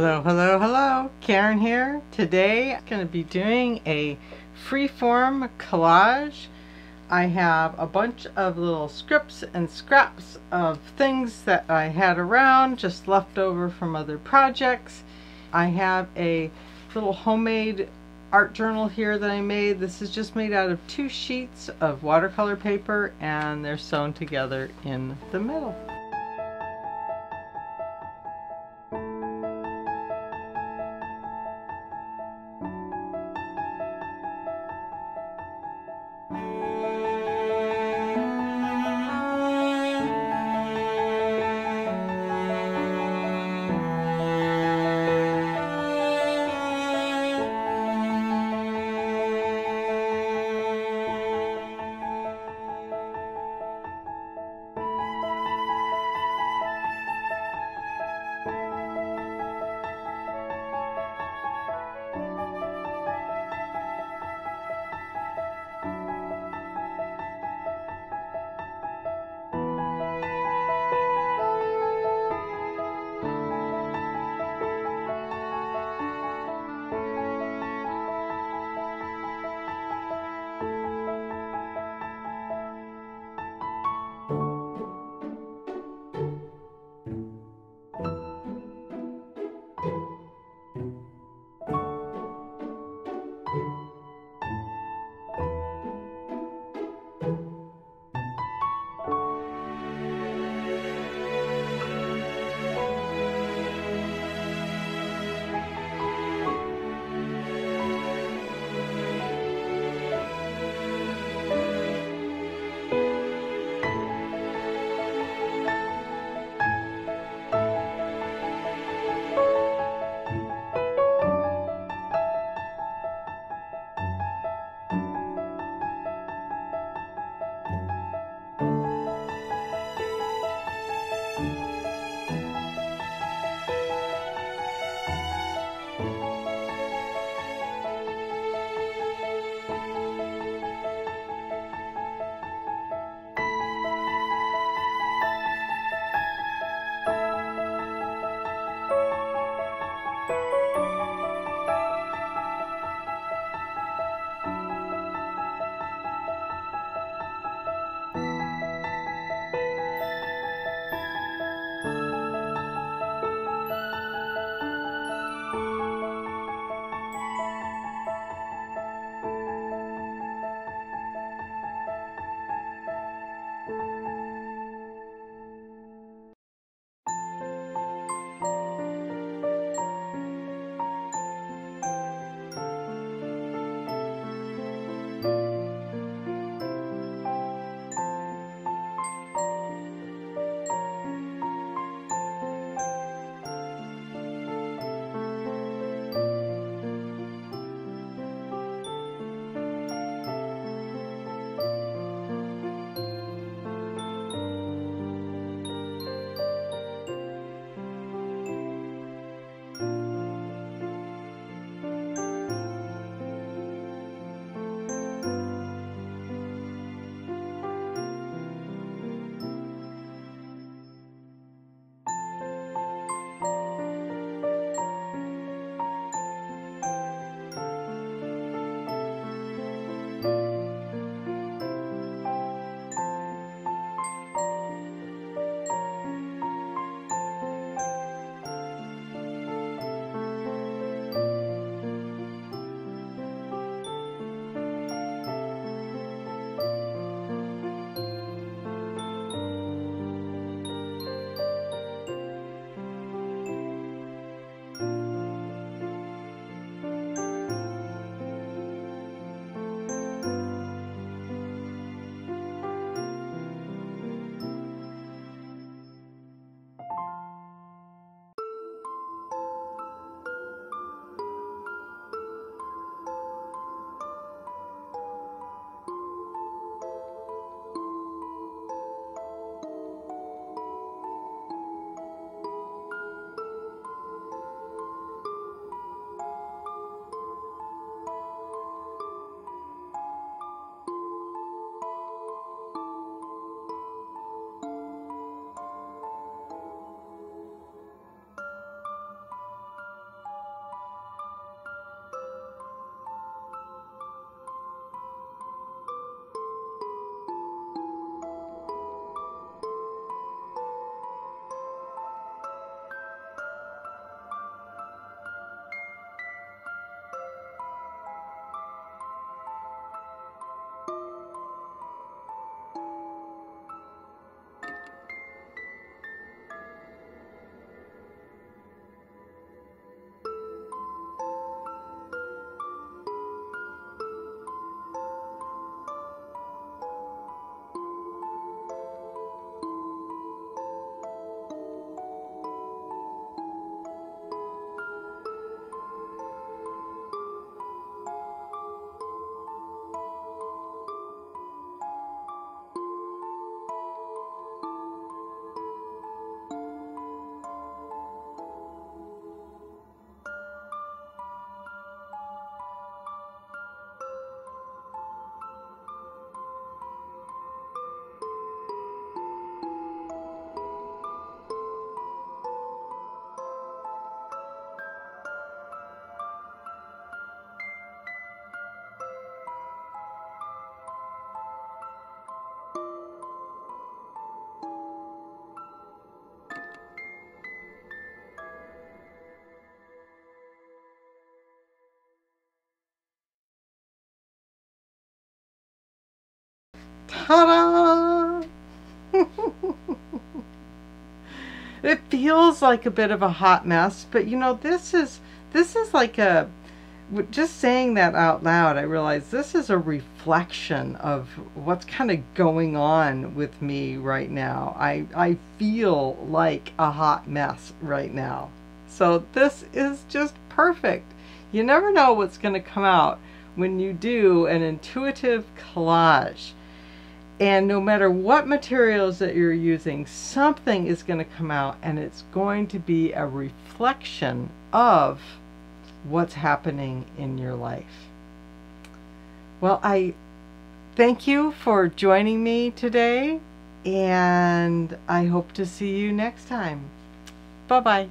Hello, hello, hello. Karen here. Today I'm going to be doing a freeform collage. I have a bunch of little scripts and scraps of things that I had around, just left over from other projects. I have a little homemade art journal here that I made. This is just made out of two sheets of watercolor paper and they're sewn together in the middle. Ta-da! it feels like a bit of a hot mess, but you know, this is this is like a just saying that out loud, I realize this is a reflection of what's kind of going on with me right now. I, I feel like a hot mess right now. So this is just perfect. You never know what's going to come out when you do an intuitive collage. And no matter what materials that you're using, something is going to come out and it's going to be a reflection of what's happening in your life. Well, I thank you for joining me today, and I hope to see you next time. Bye bye.